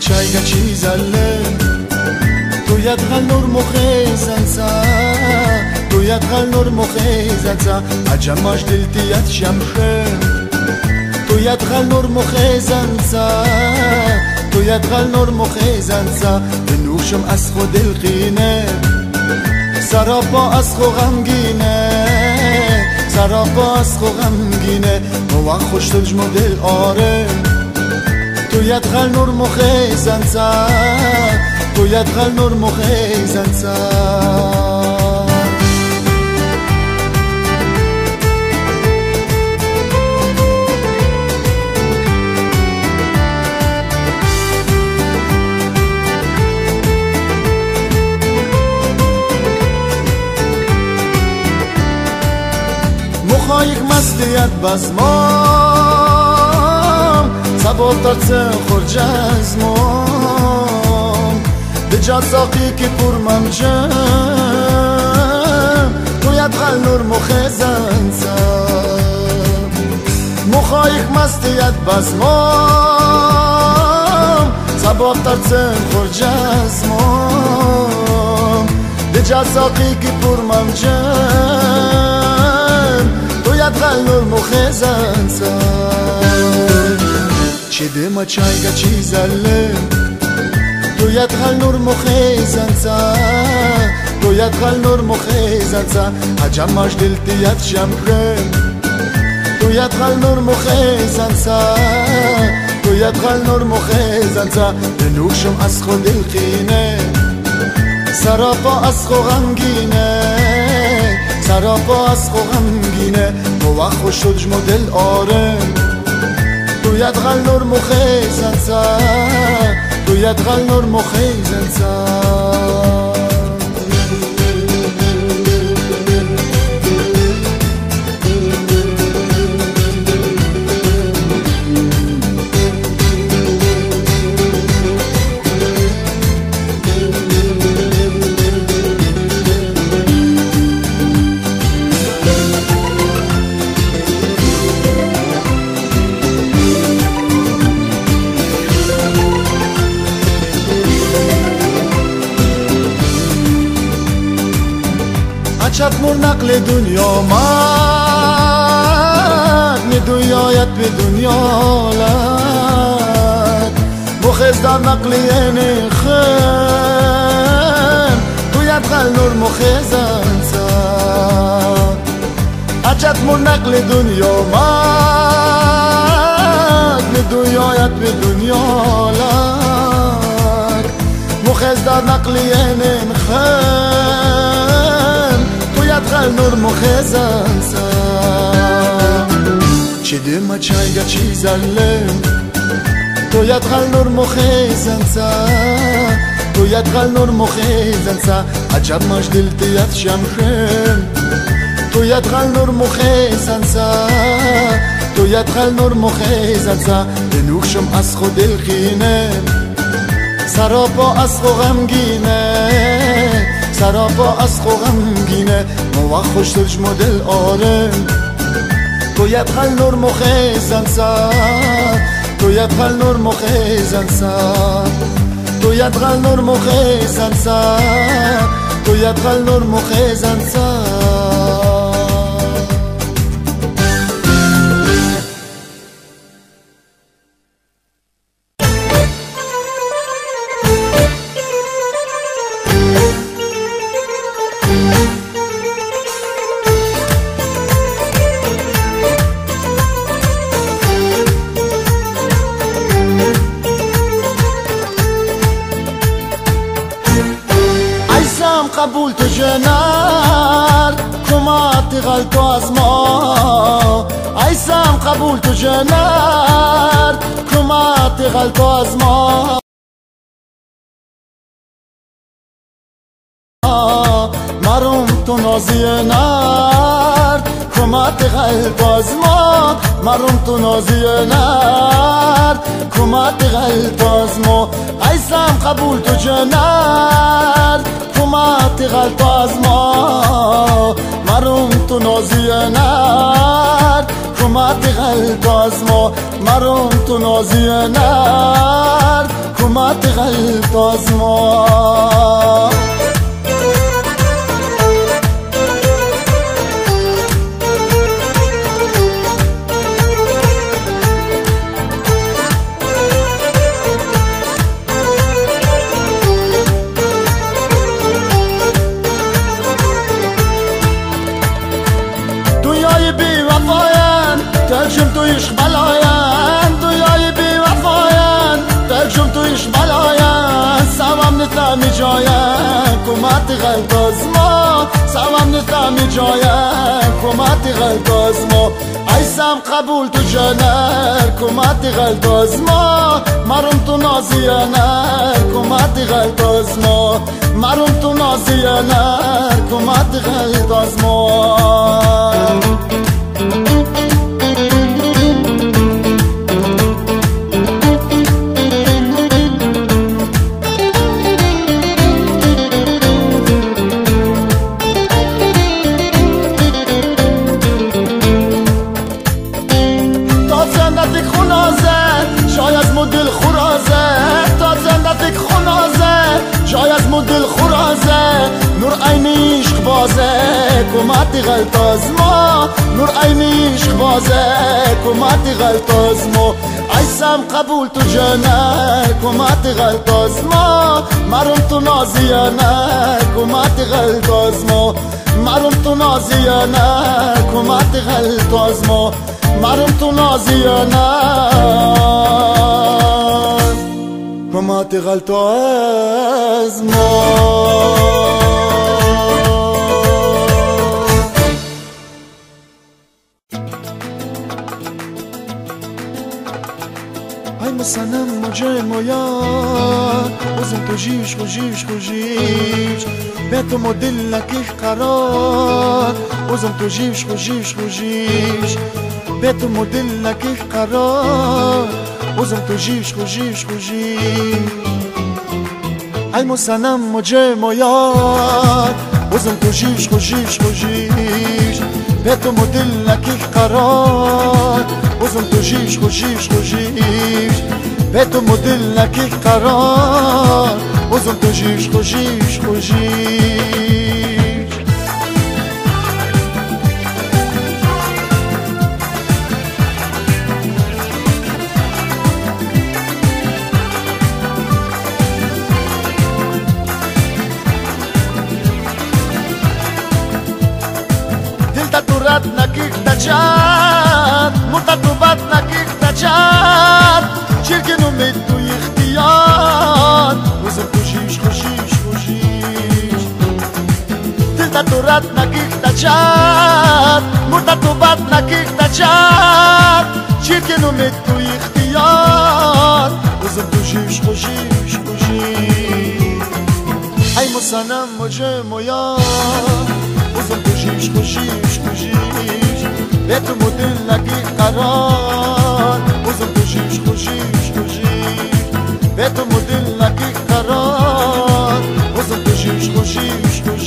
چای گچی زل تو یاد حال نور مخی زنسا تو یاد حال نور مخی زنسا. اجام مش دل تیات شم خن تو یاد حال نور مخی زنسا تو یاد حال نور مخی زنسا. به نوشم از خود دل قینه سراب آب از خو غم گینه سراب آب از خو غم گینه موان خوش ما دل آره. يدخل نور مخي زنسا تو خال نور مخي زنسا مخایق مستیت بس ما боторса хурҷазмон диҷад соқӣ ки пурманҷам гӯяд ҳал нур мухезансам мухоих мастият базмон саботарсен хурҷазмон диҷад соқӣ ки пурманҷам гӯяд ҳал нур мухезансам چه ما چایگا چیزله تو یدخل نور مخیزنسا تو یدخل نور مخیزنسا عجم ماش دلتی ید شمخم تو یدخل نور مخیزنسا تو یدخل نور مخیزنسا بنوشم از خود دلقینه سراپا از خو غمگینه. سراپا از դու յատղալ նոր մոխեզ անցա դու յատղալ նոր մոխեզ անցա دنیا من می دنیایت به دنیا لد مخز در نقل این خم تویت غل نور مخزن سد عجب مور نقل دنیا من می دنیایت به دنیا لد مخز در نقل این خم یدخل نور مخزن چه دم چایگا چی زلم تو یدخل نور مخزن تو یدخل نور مخزن عجب ماش دلت ید شمخم تو یدخل نور مخزن تو یدخل نور مخزن بنوخشم از خود دلخینه سراپا از خو غمگینه سراپا از غمگینه مو خوش ترج مدل آره. تو یدخل نور مخیزن سا تو یدخل نور مخیزن سا تو یدخل نور مخیزن سا تو یدخل نور مخیزن سا قبول تو جنر کمات غلط از ما. ایسم قبول تو جنر کمات غلط از ما. مرم تو نازی نر کمات غلط از ما مرم تو نازی نر. کمات غلط از ما ایسم قبول تو جنر. کمات غلط از ما مرم تو نازی نر. کمات غلط از ما مرم تو نازی نر. کمات غلط از ما جاین کمت غلط از ما. سوام نتمی جاین کمت غلط از ما. ایسم قبول تو جنر کمت غلط از ما. مرم تو نازیانر کمت غلط از ما. مرم تو نازیانر کمت غلط از ما. نور عین عشق بازه کمت غلط ما. نور عین عشق بازه کمت غلط ما. ایسم قبول تو جنه کمت غلط ما. مرم تو نازیانه کمت غلط ما. مرم تو نازیانه کمت غلط ما. مرم تو نازیانه. کمت غلط ما. Aj mo sa nam može moja Uzem to živiš, ko živiš, ko živiš Beto model lakih qarar Uzem to živiš, ko živiš, ko živiš Beto model lakih qarar Uzem to živiš, ko živiš, ko živiš ای مسنم مجرم و یاد بزن کشیش کشیش کشیش به تو مدل نکیخ قرار بزن کشیش کشیش کشیش به تو مدل نکیخ قرار بزن کشیش کشیش کشیش تو بد نکیک تجاد چرکن امید تو اختیار. جیش خوشیش خوشیش دلتا تو رد نکیک تو بد نکیک تجاد چرکن امید تو اختیار. وزم تو جیش خوشیش خوشیش. ای مسنم مجه مویا وزم تو جیش خوشیش خوشیش. به تو مدل نگی قرار وزم تو جیش خوشیش خوشیش به تو مدل نگی قرار جیش خوشیش خوشیش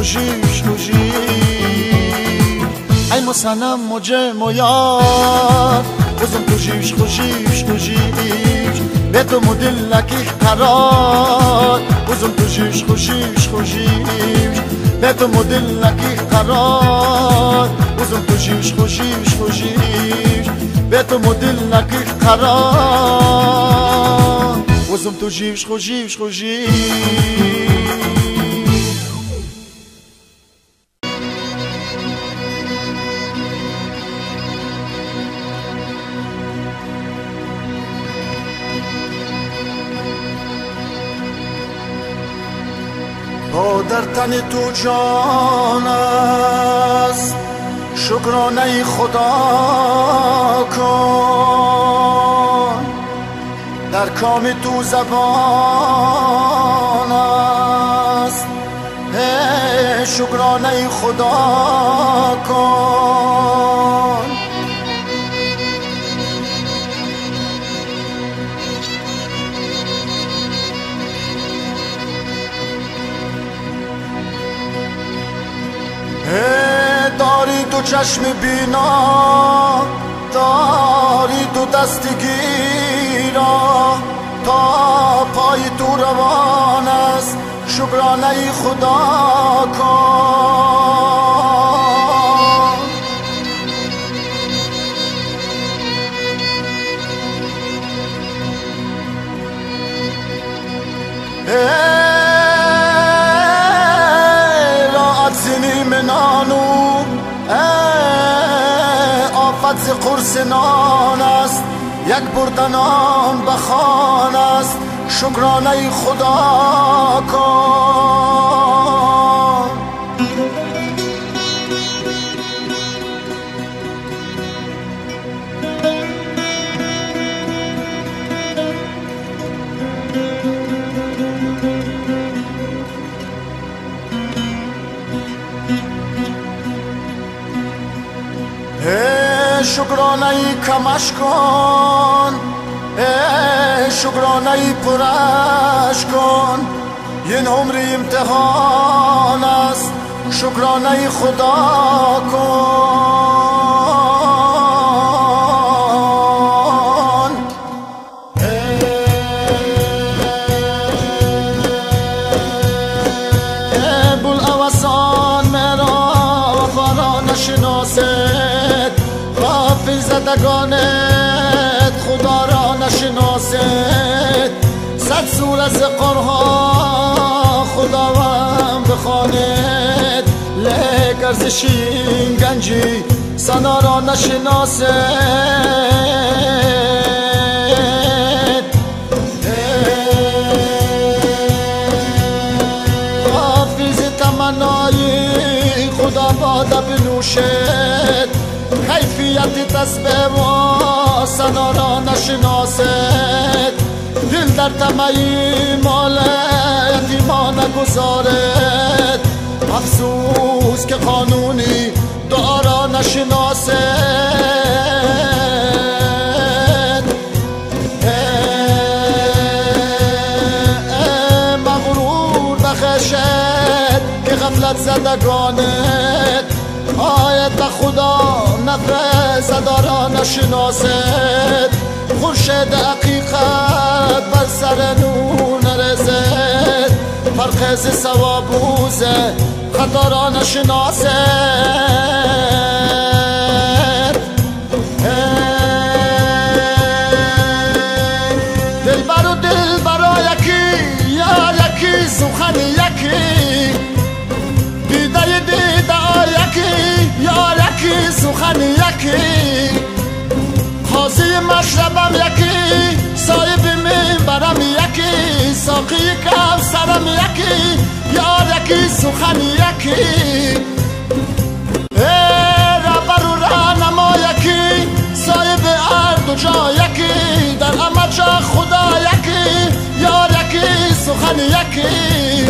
کشیش کشیش ای مسنم مجه تو جیش خوشیش خوشیش به تو مدل لکیش قرار وزم تو جیش خوشیش خوشیش به تو مدل لکیش قرار وزم تو جیش خوشیش خوشیش به تو مدل لکیش قرار وزم تو جیش خوشیش خوشیش در تن تو جان است. شکرانه خدا کن. در کام تو زبان است. شکرانه خدا کن. چشم بینا داری تو دستگیرا تا پای تو روان است شکرانه خدا کن. آفت ز قرص نان است یک بردنان بخان است. شکرانه خدا کن. کمش کن شکرانه ای پرش کن. این عمر امتحان است شکرانه خدا کن. ارزشین گنجی سنا را تمنایی خدا باده بنوشد کیفیت تسبه و سنا را نشناسد. دل در تمایی مال یتیما نگذارد که قانونی دعا را نشناسد مغرور بخشد که غفلت زدگانت. آیت خدا نفس صدا نشناسد. خورشید حقیقت بر سر نور نرزد ز سوابوزه خطا را ساقی کم سرم یکی یا یکی سخن یکی. ربر و رهنما یکی صاحب ارد و جا یکی. در همه جا خدا یکی یا یکی سخن یکی.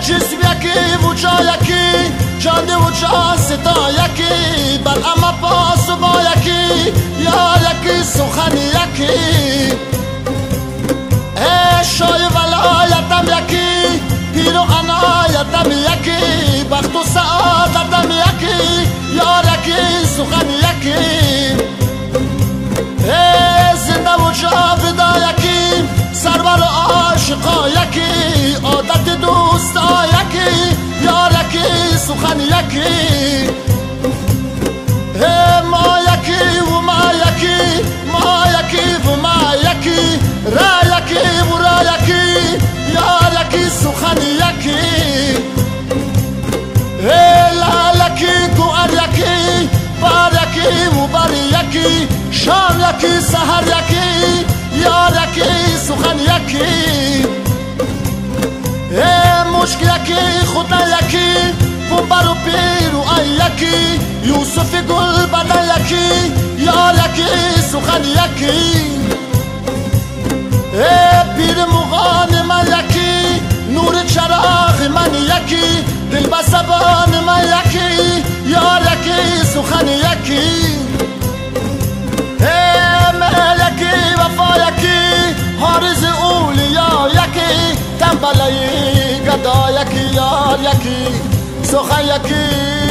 جسم یکی و جا یکی جانده و جا ستا یکی. بر اما پاس با یکی یا یکی سخن یکی. شای ولایتم یکی پیر و عنایتم یکی سهر یکی یار یکی سخن یکی ای مشک یکی خدا یکی پنبر و پیر و یکی یوسف گل بدن یکی یار یکی سخن یکی ای پیر مغان من یکی نور چراغ من یکی دل بسبان من یکی یار یکی سخن یکی حارز اولیا یکی تنبلی گدا یکی یار یکی سخن یکی.